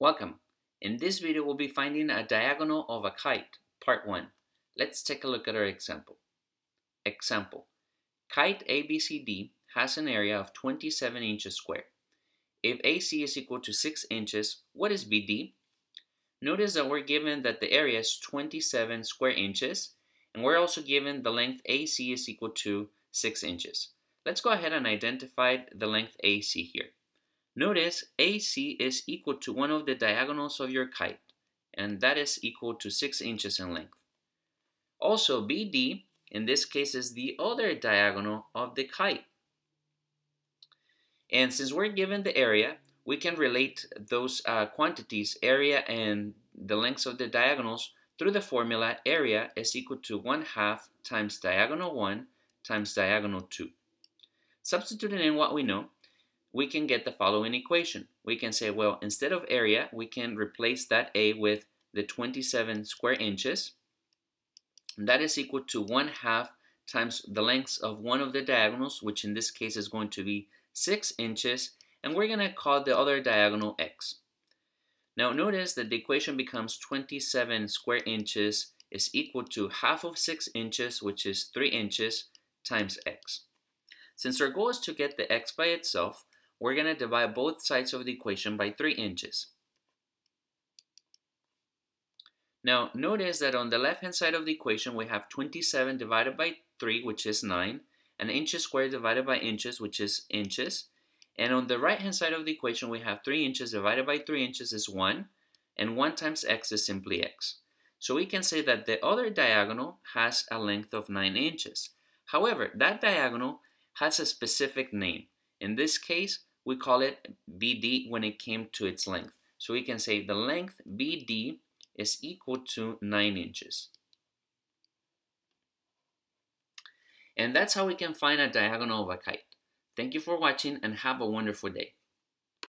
Welcome. In this video, we'll be finding a diagonal of a kite, part 1. Let's take a look at our example. Example. Kite ABCD has an area of 27 inches square. If AC is equal to 6 inches, what is BD? Notice that we're given that the area is 27 square inches, and we're also given the length AC is equal to 6 inches. Let's go ahead and identify the length AC here. Notice AC is equal to one of the diagonals of your kite, and that is equal to 6 inches in length. Also, BD, in this case, is the other diagonal of the kite. And since we're given the area, we can relate those uh, quantities, area and the lengths of the diagonals, through the formula area is equal to 1 half times diagonal 1 times diagonal 2. Substituting in what we know, we can get the following equation. We can say, well, instead of area, we can replace that A with the 27 square inches. That is equal to 1 half times the length of one of the diagonals, which in this case is going to be 6 inches, and we're going to call the other diagonal x. Now notice that the equation becomes 27 square inches is equal to half of 6 inches, which is 3 inches, times x. Since our goal is to get the x by itself, we're going to divide both sides of the equation by 3 inches. Now, notice that on the left-hand side of the equation, we have 27 divided by 3, which is 9, and inches squared divided by inches, which is inches. And on the right-hand side of the equation, we have 3 inches divided by 3 inches is 1, and 1 times x is simply x. So we can say that the other diagonal has a length of 9 inches. However, that diagonal has a specific name. In this case, we call it BD when it came to its length. So we can say the length BD is equal to 9 inches. And that's how we can find a diagonal of a kite. Thank you for watching and have a wonderful day.